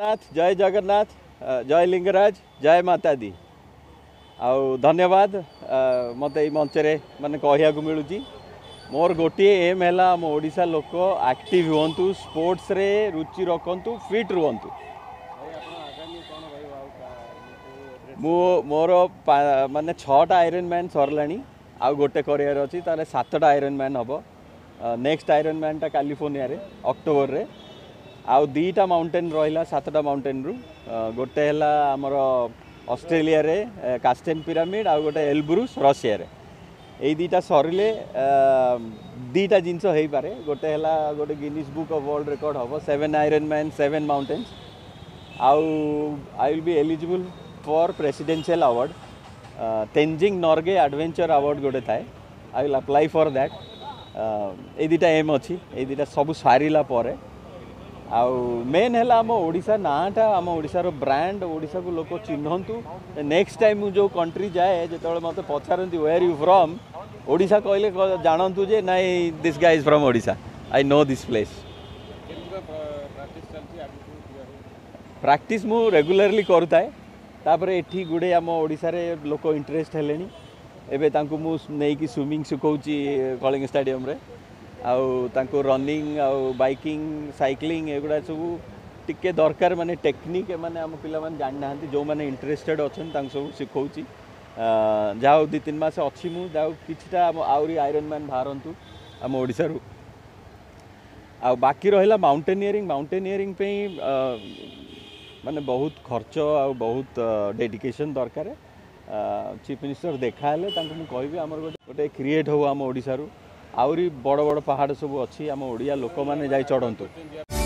जगन्नाथ जय जगन्नाथ जय लिंगराज जय माता दी धन्यवाद मत मंच मान कह मिलू मोर गोटे एम है लोक आक्टिव हूँ स्पोर्टस रुचि रखु फिट रुंतु मु मोर मान छा आईरन मैन सर आउ गोटे करियर अच्छी तेल सतटा आईरन मैन हम नेक्स्ट आईरन मैन टा कालीफोर्णि अक्टोबर में ଆଉ ଦୁଇଟା ମାଉଣ୍ଟେନ୍ ରହିଲା ସାତଟା ମାଉଣ୍ଟେନ୍ରୁ ଗୋଟେ ହେଲା ଆମର ଅଷ୍ଟ୍ରେଲିଆରେ କାଷ୍ଟେନ୍ ପିରାମିଡ଼ ଆଉ ଗୋଟେ ଏଲବ୍ରୁସ୍ ରଷିଆରେ ଏଇ ଦୁଇଟା ସରିଲେ ଦୁଇଟା ଜିନିଷ ହେଇପାରେ ଗୋଟେ ହେଲା ଗୋଟେ Guinness book of world record ହେବ seven iron man seven mountains ଆଉ I will be eligible for presidential award Tenzing Norgay adventure award ଗୋଟେ ଥାଏ I will apply for that ଏଇ ଦୁଇଟା ଏମ୍ ଅଛି ଏଇ ଦୁଇଟା ସବୁ ସାରିଲା ପରେ मेन है नाटा आम ओडार ब्रांड ओडा को लोक चिन्हतु नेक्स्ट टाइम मुझे कंट्री जाए जो मत पचारती वेयर यू फ्रम ओडा कहले जानतु जे ना दिस् गाय इज फ्रम ओडा आई नो दिस् प्लेस प्राक्ट मुगुलाली करें एटी गुड़े आम ओडा लोक इंटरेस्ट हेले एवं मुझे नहीं कि स्विमिंग सुखा कलिंग स्टाडियम रे। आउ रनिंग बाइकिंग साइकिलिंग एगुड़ा सब टे दरकार मानते टेक्निक आम पे जानी ना जो मैंने इंटरेस्टेड अच्छा सब शिखौच जहा हूँ दी तीन मस अच्छी मुझे किटा आहरी आईरन मैन बाहर आम ओडार आकी रहा माउंटेनियरी माउंटेनियरिंग मानने बहुत खर्च बहुत डेडिकेसन दरकार चीफ मिनिस्टर देखा मुझे कहबी आम गोटे क्रिएट हो आम ओडार ଆହୁରି ବଡ଼ ବଡ଼ ପାହାଡ଼ ସବୁ ଅଛି ଆମ ଓଡ଼ିଆ ଲୋକମାନେ ଯାଇ ଚଢ଼ନ୍ତୁ